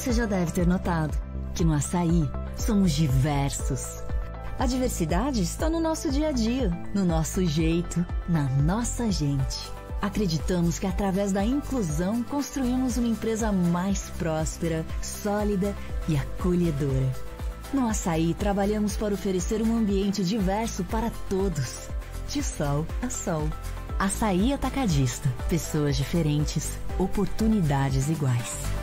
Você já deve ter notado que no açaí somos diversos. A diversidade está no nosso dia a dia, no nosso jeito, na nossa gente. Acreditamos que através da inclusão construímos uma empresa mais próspera, sólida e acolhedora. No Açaí, trabalhamos para oferecer um ambiente diverso para todos, de sol a sol. Açaí Atacadista. Pessoas diferentes, oportunidades iguais.